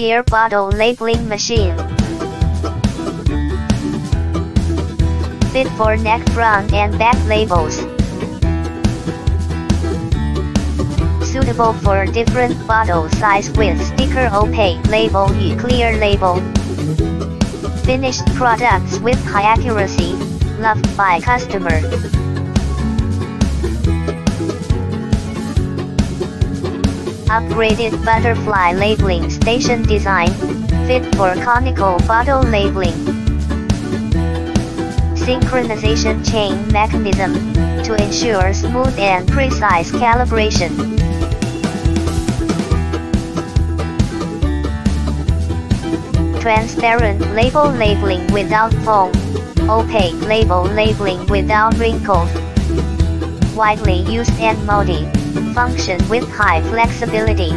beer bottle labeling machine. Fit for neck front and back labels. Suitable for different bottle size with sticker opaque label clear label. Finished products with high accuracy, loved by customer. Upgraded butterfly labeling station design, fit for conical bottle labeling. Synchronization chain mechanism, to ensure smooth and precise calibration. Transparent label labeling without foam, opaque label labeling without wrinkles. Widely used and multi function with high flexibility.